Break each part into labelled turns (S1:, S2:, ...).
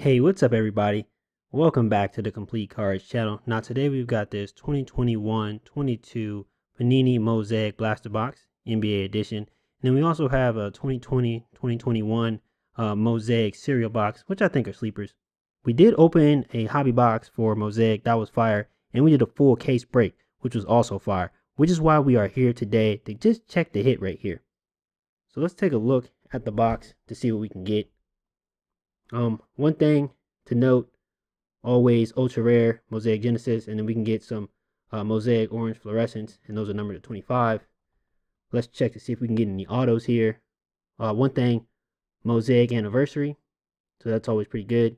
S1: Hey, what's up, everybody? Welcome back to the Complete Cards channel. Now, today we've got this 2021 22 Panini Mosaic Blaster Box NBA edition. And then we also have a 2020 2021 uh, Mosaic Cereal Box, which I think are sleepers. We did open a hobby box for Mosaic, that was fire. And we did a full case break, which was also fire, which is why we are here today to just check the hit right here. So let's take a look at the box to see what we can get. Um, one thing to note, always ultra rare Mosaic Genesis, and then we can get some uh, Mosaic Orange Fluorescence, and those are numbered at 25. Let's check to see if we can get any autos here. Uh, one thing, Mosaic Anniversary, so that's always pretty good.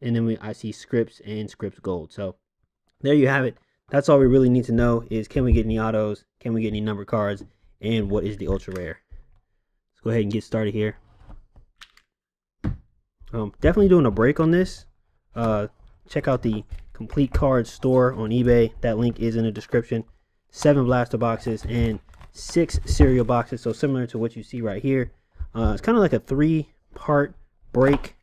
S1: And then we I see Scripts and Scripts Gold. So there you have it. That's all we really need to know is can we get any autos, can we get any number cards, and what is the ultra rare. Let's go ahead and get started here. Um, definitely doing a break on this. Uh, check out the Complete Cards store on eBay. That link is in the description. Seven blaster boxes and six cereal boxes. So similar to what you see right here. Uh, it's kind of like a three-part break.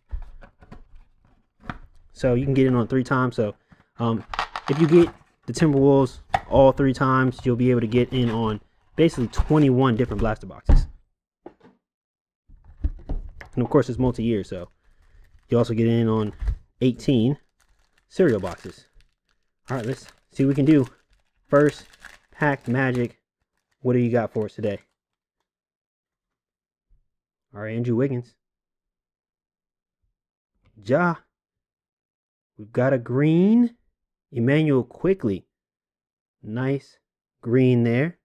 S1: So you can get in on three times. So um, if you get the Timberwolves all three times, you'll be able to get in on basically 21 different blaster boxes. And of course, it's multi-year, so you also get in on 18 cereal boxes. All right, let's see what we can do. First, pack magic. What do you got for us today? All right, Andrew Wiggins. Ja. We've got a green. Immanuel Quickley. Nice green there.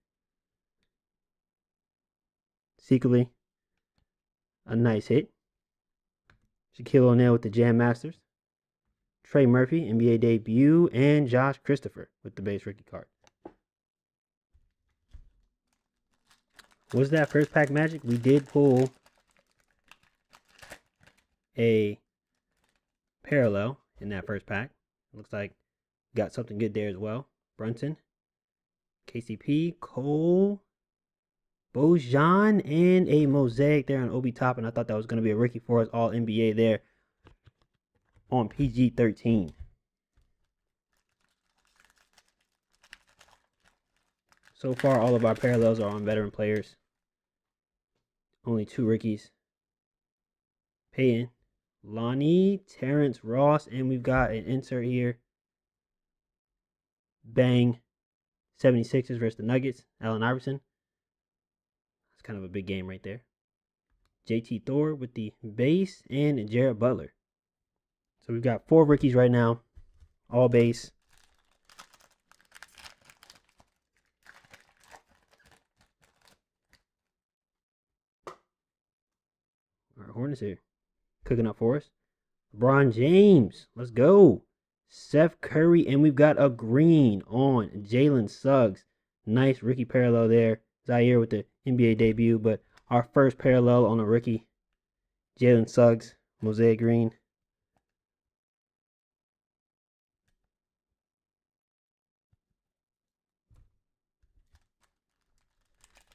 S1: Secretly, a nice hit. Shaquille O'Neal with the Jam Masters. Trey Murphy, NBA debut, and Josh Christopher with the base rookie card. Was that first pack magic? We did pull a parallel in that first pack. Looks like got something good there as well. Brunson, KCP, Cole, Bojan, and a mosaic there on Obi Top, and I thought that was going to be a rookie for us, all NBA there on PG 13. So far, all of our parallels are on veteran players. Only two rookies. Payton, Lonnie, Terrence Ross, and we've got an insert here. Bang. 76ers versus the Nuggets. Allen Iverson. That's kind of a big game right there. JT Thor with the base and Jared Butler. So we've got four rookies right now. All base. All right, Hornets here. Cooking up for us. LeBron James. Let's go. Seth Curry, and we've got a green on Jalen Suggs. Nice rookie parallel there. Ziaire with the NBA debut, but our first parallel on a rookie. Jalen Suggs, Mosaic Green.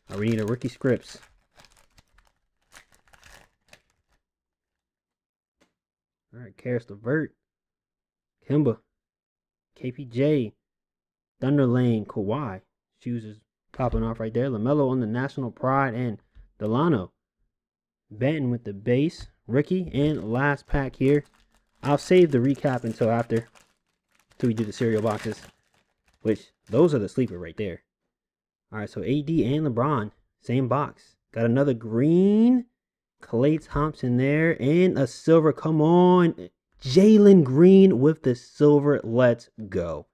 S1: Right, we need a rookie scripts. All right, Caris LeVert. Kemba, KPJ, Thunder Lane, Kawhi. Shoes is popping off right there. LaMelo on the National Pride and Delano. Banton with the base, rookie, and last pack here. I'll save the recap until after, until we do the cereal boxes, which those are the sleeper right there. All right, so AD and LeBron, same box. Got another green, Klay Thompson there, and a silver. Come on, Jalen Green with the silver. Let's go.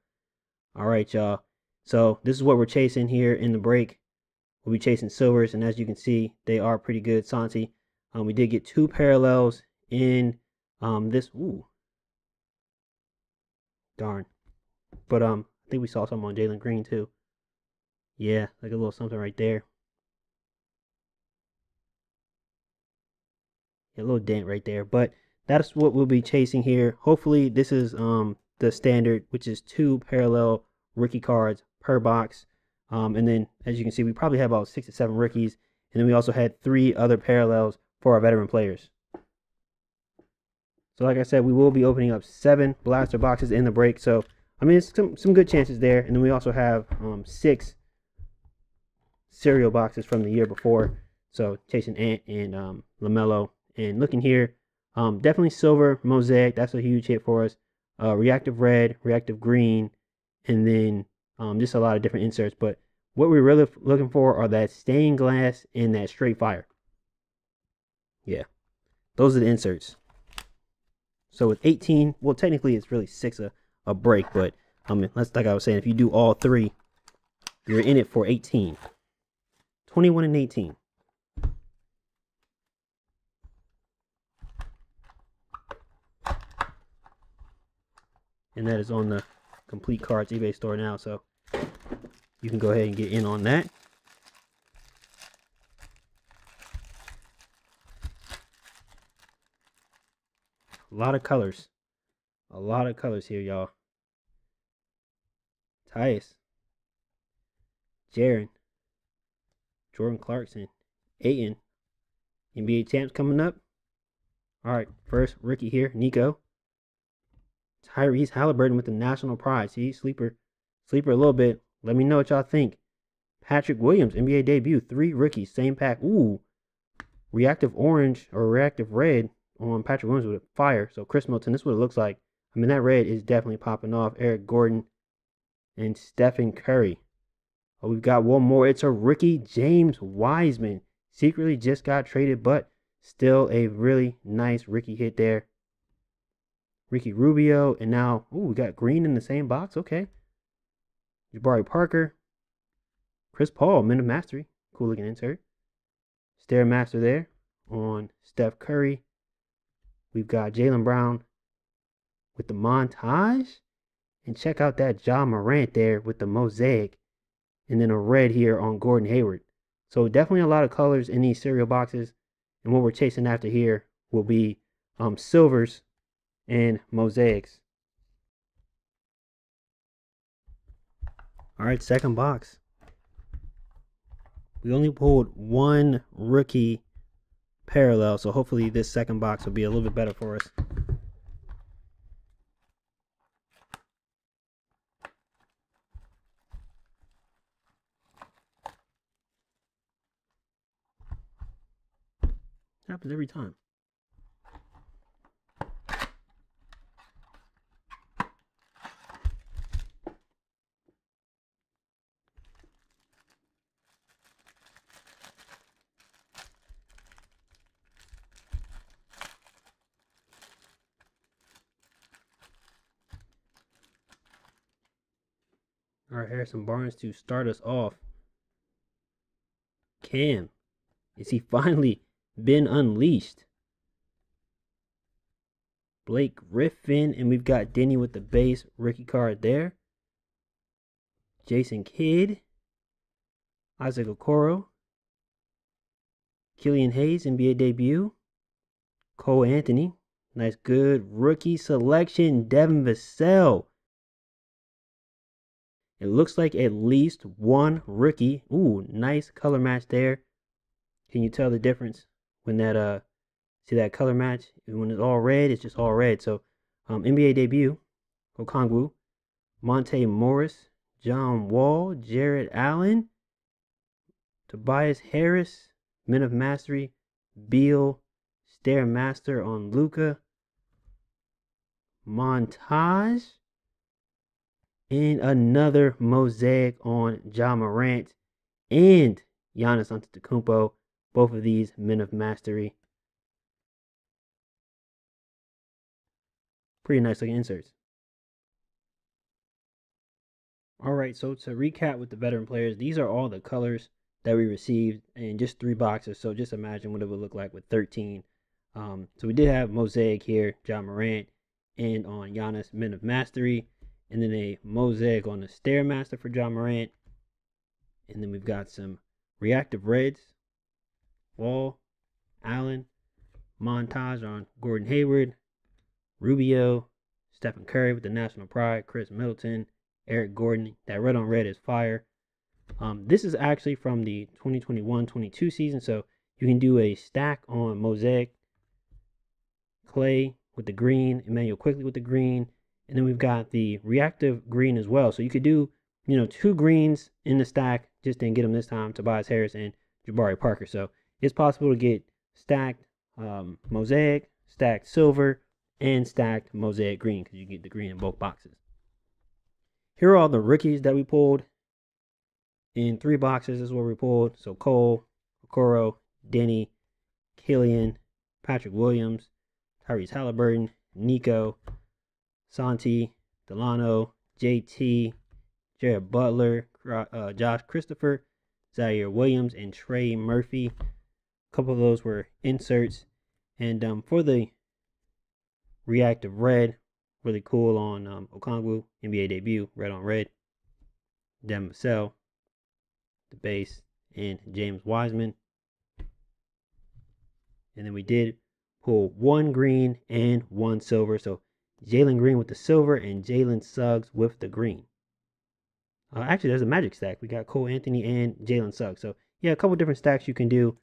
S1: All right, y'all. So this is what we're chasing here in the break. We'll be chasing silvers, and as you can see, they are pretty good. Santi, um, we did get two parallels in um this. Ooh, darn. But um, I think we saw some on Jalen Green too. Yeah, like a little something right there. Yeah, a little dent right there, but that's what we'll be chasing here. Hopefully this is um the standard, which is two parallel rookie cards per box. Um, and then as you can see, we probably have about six to seven rookies. And then we also had three other parallels for our veteran players. So like I said, we will be opening up seven blaster boxes in the break. So I mean, it's some some good chances there. And then we also have um, six cereal boxes from the year before. So Chasing Ant and um, LaMelo. And looking here, um, definitely silver mosaic. That's a huge hit for us. Uh, reactive red, reactive green, and then um, just a lot of different inserts. But what we're really looking for are that stained glass and that straight fire. Yeah, those are the inserts. So with 18, well, technically it's really six a, a break, but I mean, that's like I was saying, if you do all three, you're in it for 18. 21 and 18. And that is on the Complete Cards eBay store now, so you can go ahead and get in on that. A lot of colors. A lot of colors here, y'all. Tyus. Jaron. Jordan Clarkson. Ayton. NBA champs coming up. All right, first rookie here, Nico. Tyrese Halliburton with the national pride. See, sleeper, sleeper a little bit. Let me know what y'all think. Patrick Williams, NBA debut, three rookies, same pack. Ooh, reactive orange or reactive red on Patrick Williams with a fire. So Khris Middleton, this is what it looks like. I mean, that red is definitely popping off. Eric Gordon and Stephen Curry. Oh, we've got one more. It's a rookie, James Wiseman. Secretly just got traded, but still a really nice rookie hit there. Ricky Rubio, and now, ooh, we got Green in the same box. Okay. Jabari Parker. Chris Paul, Men of Mastery. Cool looking insert. Stare Master there on Steph Curry. We've got Jaylen Brown with the montage. And check out that Ja Morant there with the mosaic. And then a red here on Gordon Hayward. So definitely a lot of colors in these cereal boxes. And what we're chasing after here will be um, silvers and mosaics. All right, second box. We only pulled one rookie parallel, so hopefully this second box will be a little bit better for us. Happens every time. All right, Harrison Barnes to start us off. Cam, is he finally been unleashed? Blake Griffin, and we've got Deni with the base rookie card there. Jason Kidd, Isaac Okoro, Killian Hayes, NBA debut. Cole Anthony, nice good rookie selection. Devin Vassell, it looks like at least one rookie. Ooh, nice color match there. Can you tell the difference when that uh see that color match? When it's all red, it's just all red. So um NBA debut, Okongwu, Monte Morris, John Wall, Jarrett Allen, Tobias Harris, Men of Mastery, Beal, Stare Master on Luka, Montage, and another mosaic on Ja Morant and Giannis Antetokounmpo. Both of these men of mastery. Pretty nice looking inserts. All right, so to recap with the veteran players, these are all the colors that we received in just three boxes. So just imagine what it would look like with 13. Um, so we did have Mosaic here, Ja Morant, and on Giannis, Men of Mastery and then a mosaic on the Stare Master for John Morant. And then we've got some reactive reds, Wall, Allen, montage on Gordon Hayward, Rubio, Stephen Curry with the National Pride, Khris Middleton, Eric Gordon. That red on red is fire. Um, this is actually from the 2021-22 season, so you can do a stack on Mosaic, Klay, with the green, Immanuel Quickley with the green, and then we've got the reactive green as well. So you could do, you know, two greens in the stack. Just didn't get them this time. Tobias Harris and Jabari Parker. So it's possible to get stacked um, mosaic, stacked silver, and stacked mosaic green because you get the green in both boxes. Here are all the rookies that we pulled. In three boxes is what we pulled. So Cole, Okoro, Deni, Killian, Patrick Williams, Tyrese Halliburton, Nico, Santi, Delano, JT, Jared Butler, uh, Josh Christopher, Ziaire Williams, and Trey Murphy. A couple of those were inserts. And um, for the reactive red, really cool on um, Okongwu, NBA debut, red on red. Vassell, the base, and James Wiseman. And then we did pull one green and one silver. So Jalen Green with the silver and Jalen Suggs with the green. Uh, actually, there's a magic stack. We got Cole Anthony and Jalen Suggs. So yeah, a couple different stacks you can do.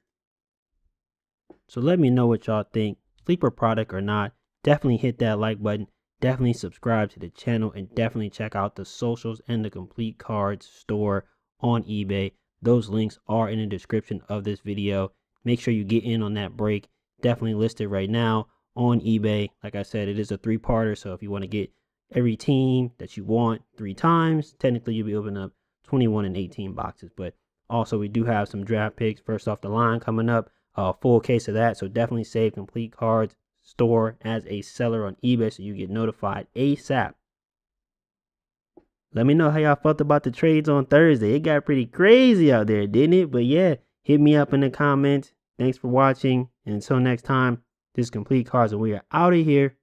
S1: So let me know what y'all think. Sleeper product or not. Definitely hit that like button. Definitely subscribe to the channel and definitely check out the socials and the complete cards store on eBay. Those links are in the description of this video. Make sure you get in on that break. Definitely listed right now on eBay. Like I said, it is a three-parter, so if you want to get every team that you want three times, technically you'll be opening up 21 and 18 boxes. But also, we do have some draft picks first off the line coming up. A full case of that, so definitely save complete cards store as a seller on eBay so you get notified ASAP. Let me know how y'all felt about the trades on Thursday. It got pretty crazy out there, didn't it? But yeah, hit me up in the comments. Thanks for watching. And until next time, this Complete Cards, and we are out of here.